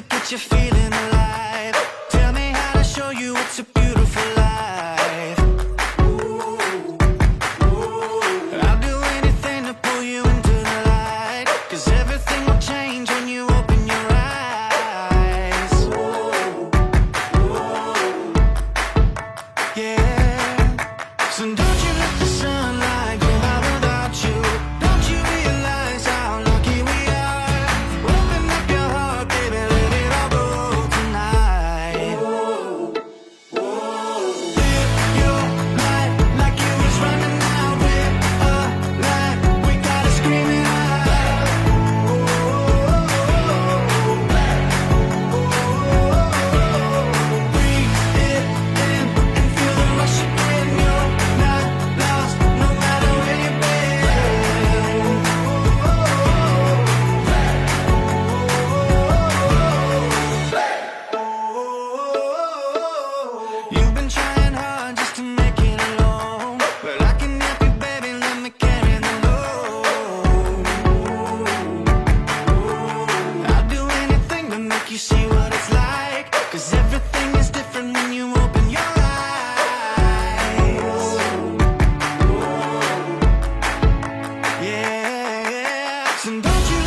to get you feeling alive. Tell me how to show you it's a beautiful life. Ooh, ooh. I'll do anything to pull you into the light. Cause everything will change when you open your eyes. Ooh, yeah. you see what it's like Cause everything is different when you open your eyes Ooh. Ooh. Yeah, yeah. So don't you